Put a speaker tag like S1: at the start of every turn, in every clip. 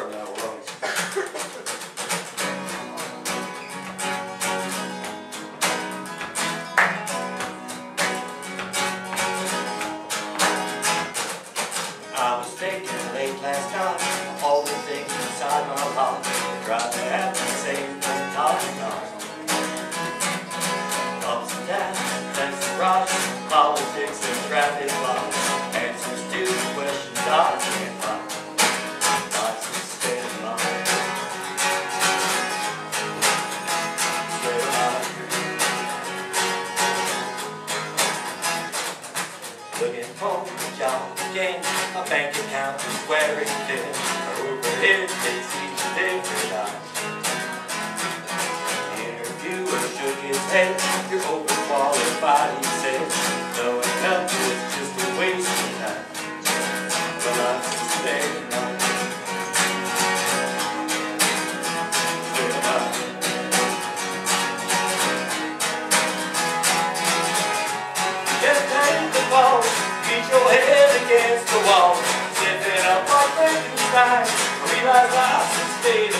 S1: I was taking late last night, all the things inside my heart, drive job again, a bank account is where it's been. Overhead takes each and every night. The interviewer shook his head, you're overqualified, he said.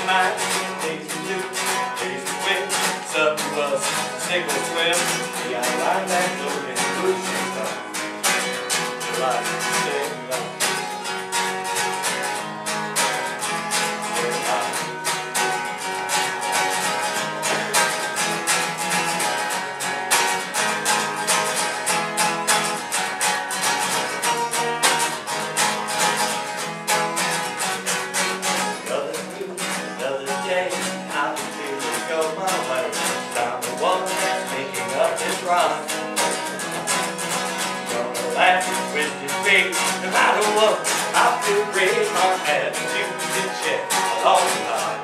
S1: mind, things to do, things to win, sup to us, stick or swim, we got a July 6th. My way. I'm the one that's making up this rhyme. Gonna laugh with your face, no matter what. I feel great, my attitude's in check all the time.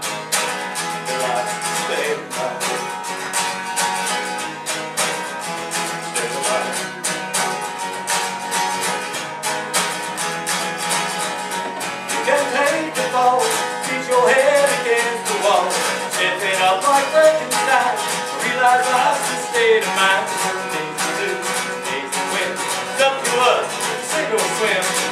S1: state of mind. To do, days to win. Up us, sink or swim.